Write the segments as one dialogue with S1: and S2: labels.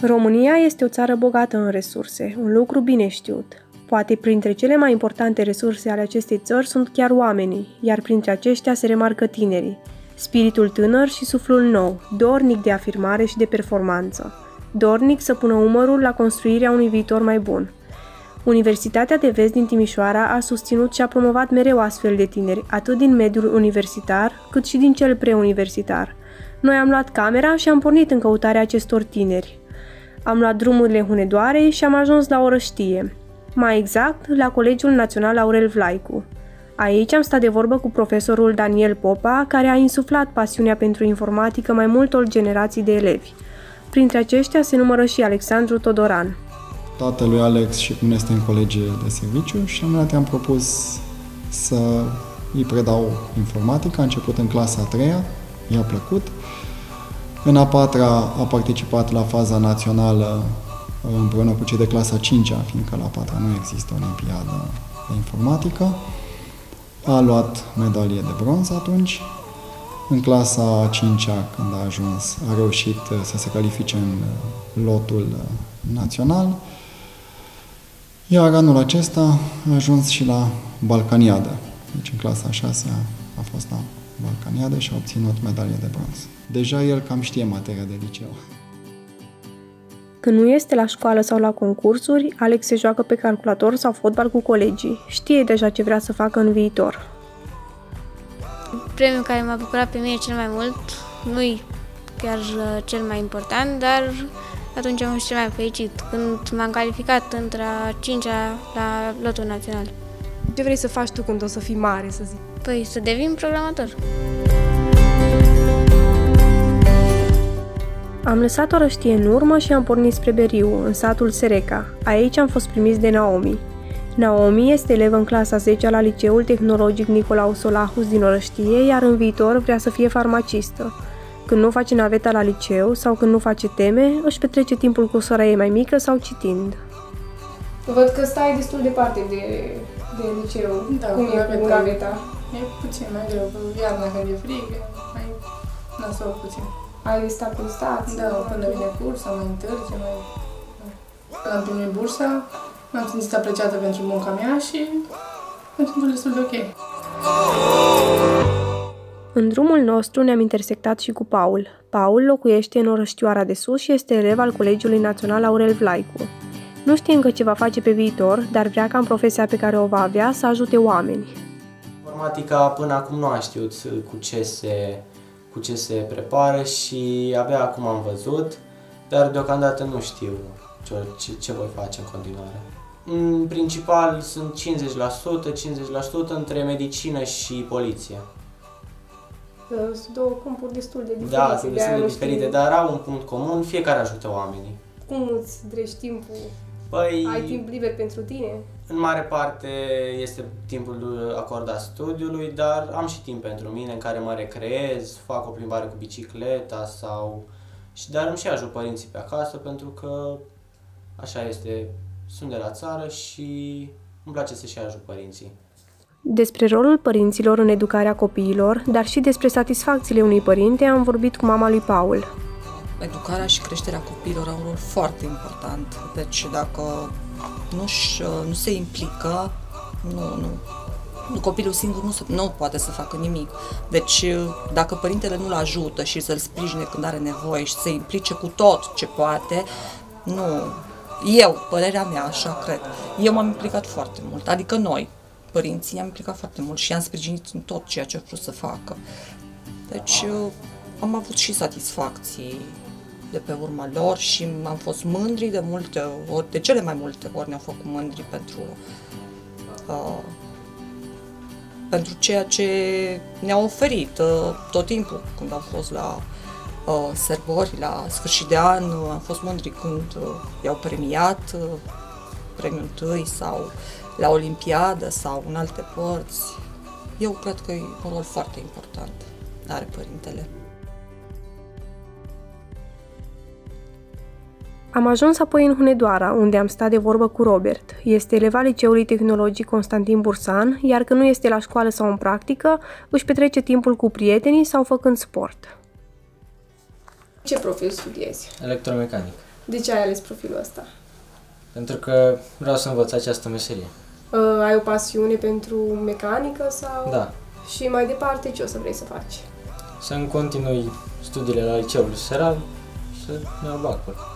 S1: România este o țară bogată în resurse, un lucru bine știut. Poate printre cele mai importante resurse ale acestei țări sunt chiar oamenii, iar printre aceștia se remarcă tinerii. Spiritul tânăr și suflul nou, dornic de afirmare și de performanță, dornic să pună umărul la construirea unui viitor mai bun. Universitatea de Vest din Timișoara a susținut și a promovat mereu astfel de tineri, atât din mediul universitar, cât și din cel preuniversitar. Noi am luat camera și am pornit în căutarea acestor tineri. Am luat drumurile Hunedoarei și am ajuns la Orăștie, mai exact la Colegiul Național Aurel Vlaicu. Aici am stat de vorbă cu profesorul Daniel Popa, care a insuflat pasiunea pentru informatică mai multor generații de elevi. Printre aceștia se numără și Alexandru Todoran.
S2: Tatălui Alex și cum este în colegie de serviciu și am dat am propus să îi predau informatică. A început în clasa a treia, i-a plăcut. În a patra a participat la faza națională împreună cu cei de clasa 5 fiindcă la patra nu există olimpiadă de informatică. A luat medalie de bronz atunci. În clasa 5 când a ajuns, a reușit să se califice în lotul național. Iar anul acesta a ajuns și la Balcaniadă. Deci în clasa 6 a fost la Balcaniadă și a obținut medalie de bronz. Deja el cam știe materia de liceu.
S1: Când nu este la școală sau la concursuri, Alex se joacă pe calculator sau fotbal cu colegii. Știe deja ce vrea să facă în viitor.
S3: Premiul care m-a bucurat pe mine cel mai mult nu-i chiar uh, cel mai important, dar atunci am fost cel mai fericit, când m-am calificat între a cincea la lotul național.
S1: Ce vrei să faci tu când o să fii mare, să zic?
S3: Păi să devin programator.
S1: Am lăsat o răștie în urmă și am pornit spre Beriu, în satul Sereca. Aici am fost primiți de Naomi. Naomi este elevă în clasa 10 la Liceul Tehnologic Nicolau Solahus din Orăștie, iar în viitor vrea să fie farmacistă. Când nu face naveta la liceu sau când nu face teme, își petrece timpul cu sora ei mai mică sau citind.
S4: Văd că stai destul de departe de, de liceu.
S5: Da,
S4: Cum e cu naveta?
S5: E puțin mai greu, iarna când e frig, mai nasol puțin.
S4: Ai de stat în stație?
S5: Da, până vine cursa, mai întârzi, mai... Când am primit bursa, m-am simțit apreciată pentru munca mea și am simțit destul de ok.
S1: În drumul nostru ne-am intersectat și cu Paul. Paul locuiește în Orăștioara de Sus și este elev al Colegiului Național Aurel Vlaicu. Nu știe încă ce va face pe viitor, dar vrea ca în profesia pe care o va avea să ajute oameni.
S6: Informatica până acum nu a știut cu ce se, cu ce se prepară și abia acum am văzut, dar deocamdată nu știu ce, ce, ce voi face în continuare. În principal sunt 50%, 50% între medicină și poliție.
S4: Sunt două câmpuri destul de diferite.
S6: Da, sunt destul de diferite, dar au un punct comun, fiecare ajută oamenii.
S4: Cum îți drești timpul?
S6: Păi,
S4: Ai timp liber pentru tine?
S6: În mare parte este timpul acordat studiului, dar am și timp pentru mine în care mă recreez, fac o plimbare cu bicicleta sau... Și dar îmi și ajut părinții pe acasă pentru că așa este, sunt de la țară și îmi place să și ajut părinții.
S1: Despre rolul părinților în educarea copiilor, dar și despre satisfacțiile unui părinte, am vorbit cu mama lui Paul.
S7: Educarea și creșterea copiilor au un rol foarte important. Deci dacă nu, nu se implică, nu, nu, nu, copilul singur nu, nu poate să facă nimic. Deci dacă părintele nu-l ajută și să-l sprijine când are nevoie și să se implice cu tot ce poate, nu, eu, părerea mea, așa cred. Eu m-am implicat foarte mult, adică noi, părinții, i-am implicat foarte mult și i-am sprijinit în tot ceea ce au vrut să facă. Deci am avut și satisfacții de pe urma lor și am fost mândri de multe ori, de cele mai multe ori ne-au făcut mândri pentru uh, pentru ceea ce ne-au oferit uh, tot timpul când am fost la uh, sărbări, la sfârșit de an, uh, am fost mândri când uh, i-au premiat uh, premiul întâi sau la Olimpiadă sau în alte părți. Eu cred că e un rol foarte important, are părintele.
S1: Am ajuns apoi în Hunedoara, unde am stat de vorbă cu Robert. Este eleva Liceului Tehnologic Constantin Bursan, iar când nu este la școală sau în practică, își petrece timpul cu prietenii sau făcând sport.
S4: Ce profil studiezi?
S6: Electromecanic.
S4: De ce ai ales profilul ăsta?
S8: Pentru că vreau să învăț această meserie.
S4: Uh, ai o pasiune pentru mecanică sau...
S8: Da.
S4: Și mai departe ce o să vrei să faci?
S8: Să-mi continui studiile la liceul seral și să iau bacul.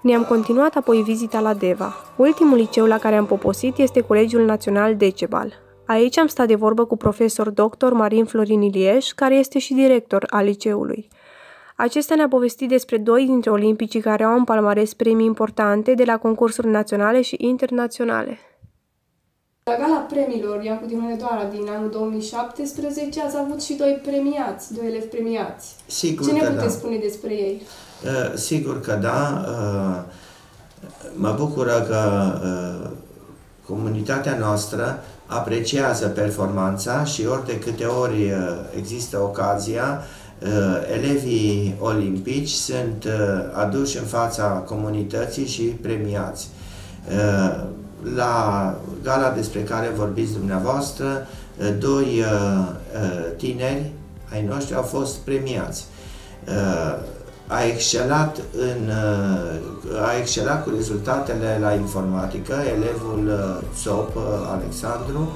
S1: Ne-am continuat apoi vizita la Deva. Ultimul liceu la care am poposit este Colegiul Național Decebal. Aici am stat de vorbă cu profesor dr. Marin Florin Ilieș, care este și director al liceului. Acesta ne-a povestit despre doi dintre olimpicii care au în palmares premii importante de la concursuri naționale și internaționale.
S4: La gala premiilor Iancu din Hunedoara din anul 2017 ați avut și doi premiați, doi elevi premiați.
S9: Sigur
S4: Ce ne
S9: că
S4: puteți
S9: da.
S4: spune despre ei?
S9: Uh, Sigur că da. Uh, Mă bucură că uh, comunitatea noastră apreciază performanța și ori de câte ori uh, există ocazia, uh, elevii olimpici sunt uh, aduși în fața comunității și premiați. Uh, La gala despre care vorbiți dumneavoastră, uh, doi uh, uh, tineri ai noștri au fost premiați. Uh, a excelat, în, uh, a excelat cu rezultatele la informatică elevul uh, Sop uh, Alexandru,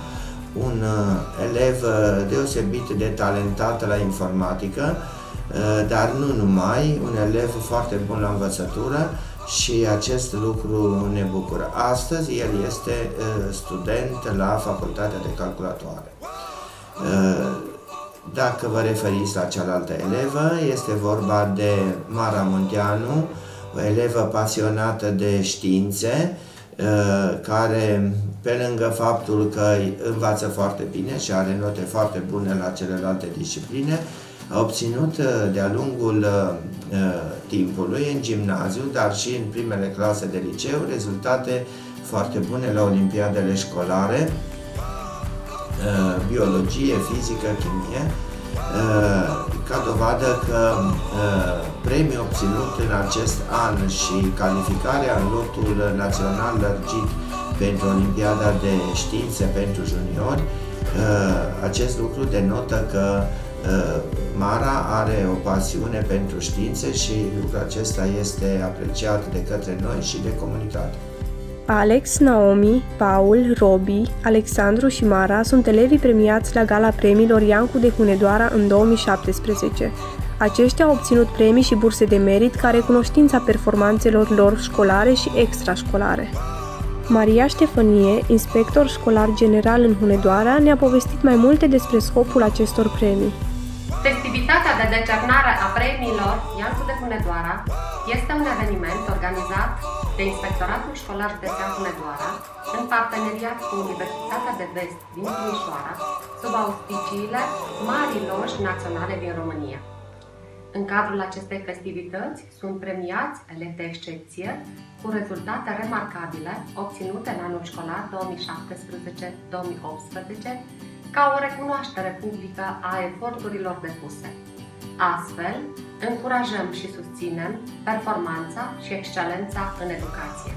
S9: un uh, elev uh, deosebit de talentat la informatică, uh, dar nu numai, un elev foarte bun la învățătură și acest lucru ne bucură. Astăzi el este uh, student la Facultatea de Calculatoare. Uh, Dacă vă referiți la cealaltă elevă, este vorba de Mara Munteanu, o elevă pasionată de științe, uh, care, pe lângă faptul că învață foarte bine și are note foarte bune la celelalte discipline, a obținut uh, de-a lungul uh, timpului în gimnaziu, dar și în primele clase de liceu, rezultate foarte bune la olimpiadele școlare, Uh, biologie, fizică, chimie, uh, ca dovadă că uh, premiul obținut în acest an și calificarea în lotul național lărgit pentru Olimpiada de Științe pentru juniori, acest lucru denotă că Mara are o pasiune pentru științe și lucrul acesta este apreciat de către noi și de comunitate.
S1: Alex, Naomi, Paul, Robi, Alexandru și Mara sunt elevii premiați la gala premiilor Iancu de Hunedoara în 2017. Aceștia au obținut premii și burse de merit ca recunoștința performanțelor lor școlare și extrașcolare. Maria Ștefănie, inspector școlar general în Hunedoara, ne-a povestit mai multe despre scopul acestor premii.
S10: Festivitatea de decernare a premiilor Iancu de Hunedoara este un eveniment organizat de Inspectoratul Școlar Județean Hunedoara în parteneriat cu Universitatea de Vest din Timișoara, sub auspiciile Marii Loși Naționale din România. În cadrul acestei festivități sunt premiați elevi de excepție cu rezultate remarcabile obținute în anul școlar 2017-2018 ca o recunoaștere publică a eforturilor depuse. Astfel, încurajăm și susținem performanța și excelența în educație.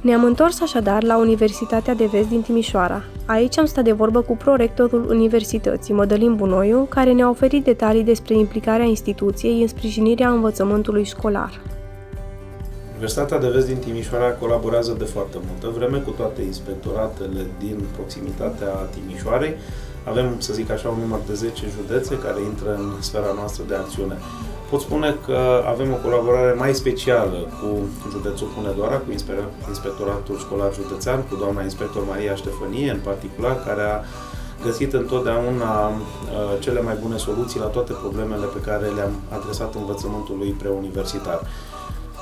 S1: Ne-am întors așadar la Universitatea de Vest din Timișoara. Aici am stat de vorbă cu prorectorul Universității, Mădălin Bunoiu, care ne-a oferit detalii despre implicarea instituției în sprijinirea învățământului școlar.
S11: Universitatea de Vest din Timișoara colaborează de foarte multă vreme cu toate inspectoratele din proximitatea Timișoarei. Avem, să zic așa, un număr de 10 județe care intră în sfera noastră de acțiune. Pot spune că avem o colaborare mai specială cu județul Hunedoara, cu Inspectoratul Școlar Județean, cu doamna inspector Maria Ștefănie, în particular, care a găsit întotdeauna uh, cele mai bune soluții la toate problemele pe care le-am adresat învățământului preuniversitar.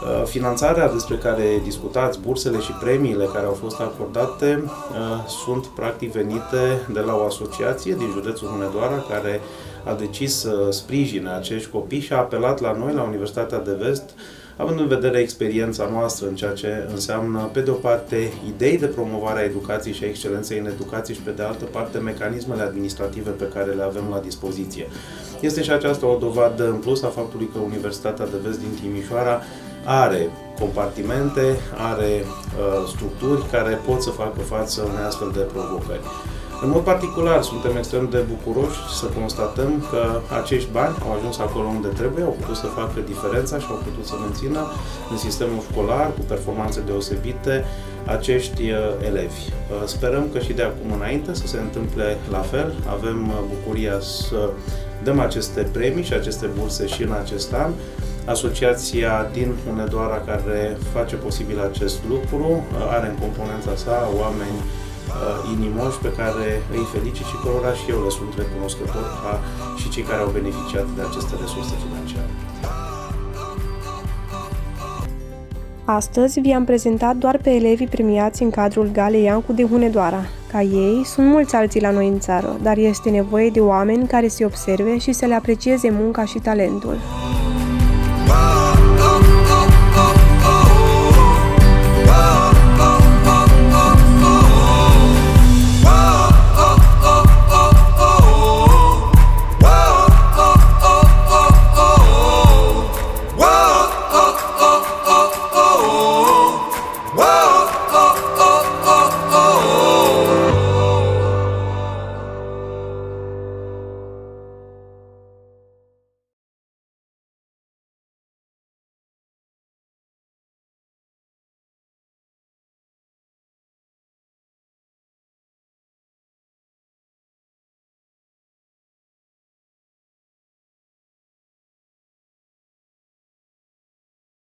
S11: Uh, finanțarea despre care discutați, bursele și premiile care au fost acordate uh, sunt practic venite de la o asociație din județul Hunedoara care a decis să sprijine acești copii și a apelat la noi, la Universitatea de Vest, având în vedere experiența noastră în ceea ce înseamnă, pe de o parte, idei de promovare a educației și a excelenței în educație și, pe de altă parte, mecanismele administrative pe care le avem la dispoziție. Este și aceasta o dovadă în plus a faptului că Universitatea de Vest din Timișoara are compartimente, are uh, structuri care pot să facă față unei astfel de provocări. În mod particular, suntem extrem de bucuroși să constatăm că acești bani au ajuns acolo unde trebuie, au putut să facă diferența și au putut să mențină în sistemul școlar cu performanțe deosebite acești uh, elevi. Uh, sperăm că și de acum înainte să se întâmple la fel. Avem uh, bucuria să dăm aceste premii și aceste burse și în acest an. Asociația din Hunedoara care face posibil acest lucru are în componența sa oameni uh, inimoși pe care îi felicit și cărora și eu le sunt recunoscător ca și cei care au beneficiat de aceste resurse financiare.
S1: Astăzi vi-am prezentat doar pe elevii premiați în cadrul Galei Iancu de Hunedoara. Ca ei, sunt mulți alții la noi în țară, dar este nevoie de oameni care să observe și să le aprecieze munca și talentul.